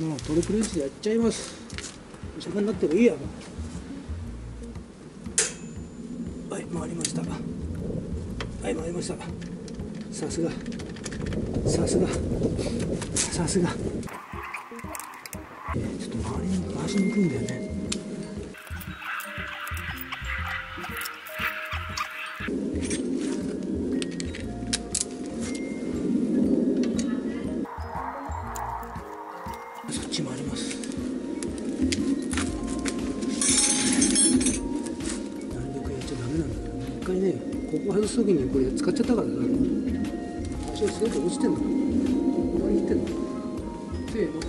もうトリプル H でやっちゃいます。時間になってもいいや。はい回りました。はい回りました。さすが。さすが。さすが。ちょっと回りに回しにくいんだよね。ここ外す時にこれ使っちゃったからな足がすごく落ちてんだ何言ってんのせーの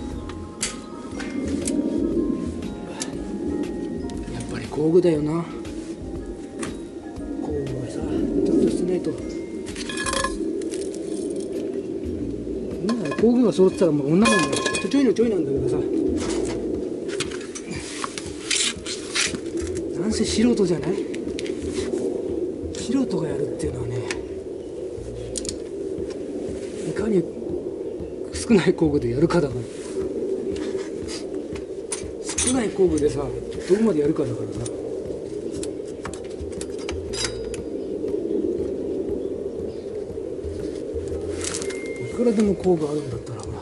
やっぱり工具だよな。工具はさちゃんとしてないと。工具が揃ってたらもう女もんだよちょちょいのちょいなんだけどさ。なんせ素人じゃない？素人がやるっていうのはねいかに少ない工具でやるかだから。少ない工具でさどこまでやるかだからさいくらでも工具あるんだったらほら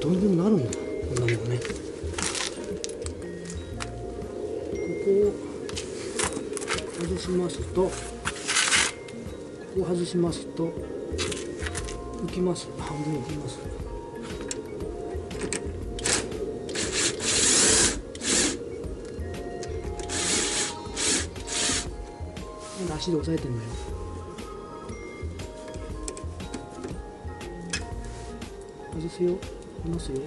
どうにでもなるんだこんなのね。ここを外しますとここ外しますと浮きます。半分浮きます足で押さえてんだよ。外すよ。いますよ。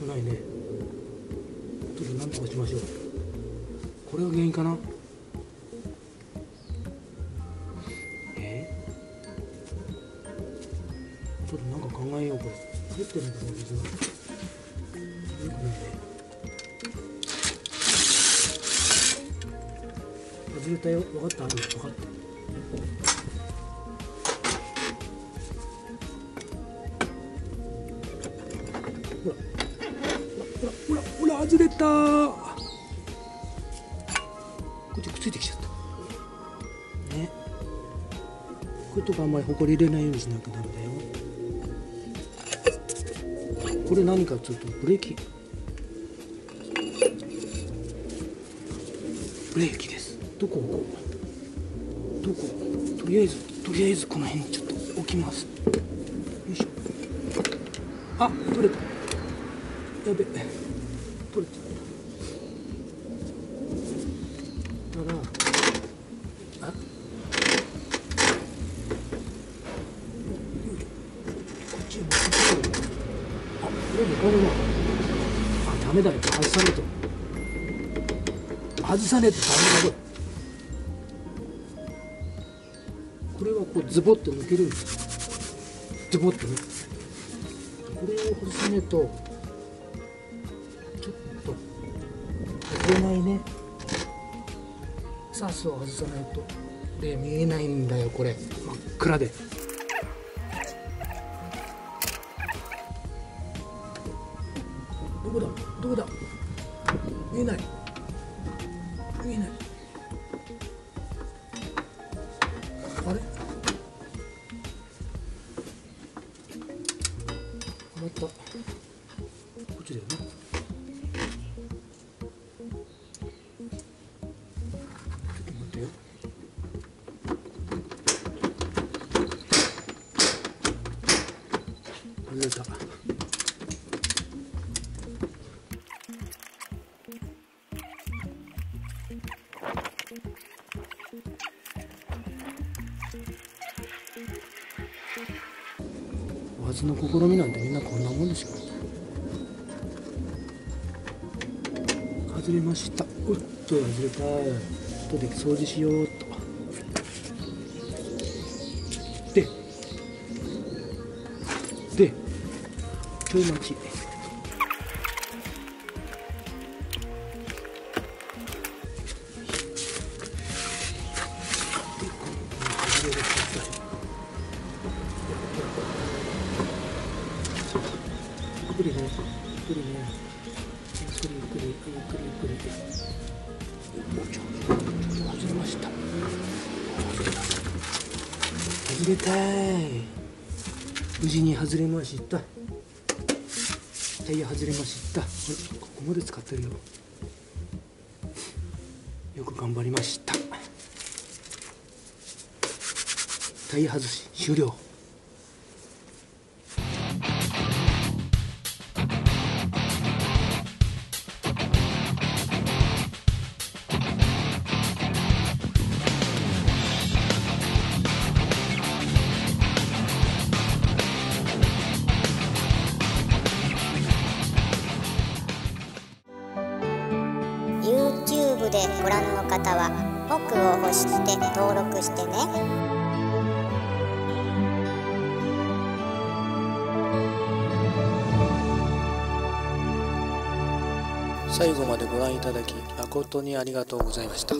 くないね。ちょっとなんとかしましょう。これが原因かな？え？ちょっとなんか考えようこれ。入ってるんだね。水がよくないね。外れたよ分かった分かった。ほら。ほらほらほら外れたこっちくっついてきちゃったねこういうとこあんまりほこり入れないようにしなきゃダメだよこれ何かちょっとブレーキブレーキですどこ置こうどことりあえずとりあえずこの辺にちょっと置きますよいしょあ取れたやべ取れちゃった。だからあこっちに持ってきてるあこれもこれもあダメだよ。外さねえと。外さねえとダメだこれこれはこうズボッと抜けるんですズボッとね。これを外さねえと。れないね。サスを外さないと。で見えないんだよこれ。真っ暗で。どこだ？どこだ？見えない。見えない。あれ？はまった。こっちだよね。お初の試みなんてみんなこんなもんでしょ外れました。うっと外れた。後で掃除しようっと。で。で。ちょい待ち。くりねゆっくりねゆっくりゆっくりゆっくりゆっくりおちょちょちょ外れました外れたい無事に外れましたタイヤ外れましたあれここまで使ってるよよく頑張りましたタイヤ外し終了「YouTube でご覧の方は僕を押して登録してね」最後までご覧いただき誠にありがとうございました。